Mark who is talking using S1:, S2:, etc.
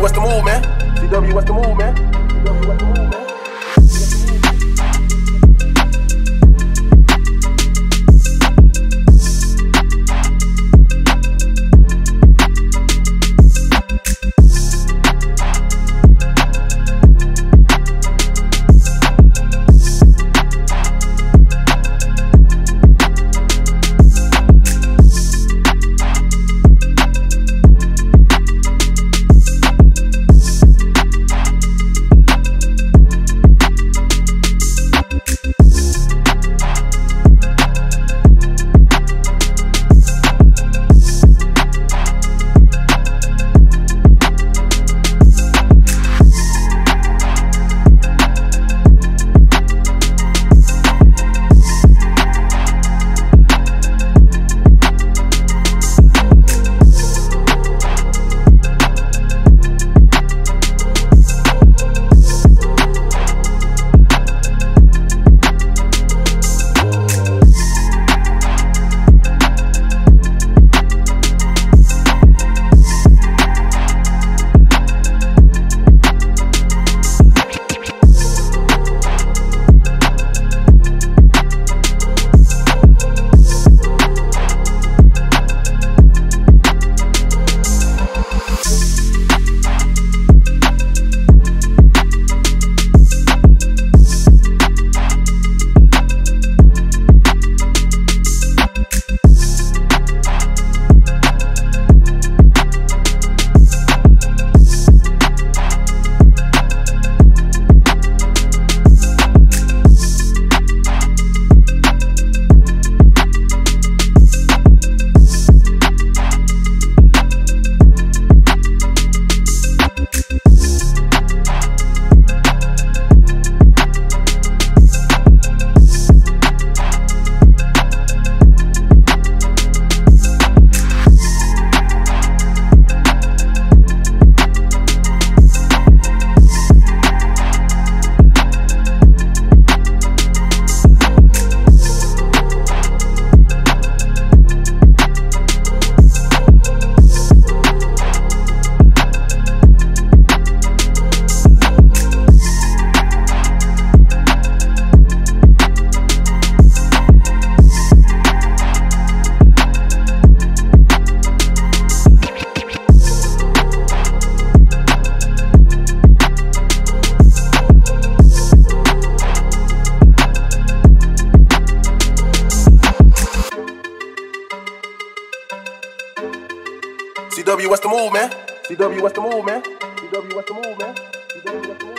S1: CW, what's the move, man? CW, what's the move, man? CW, CW, what's the move, man? CW, what's the move, man? CW, what's the move, man? CW, what's the move?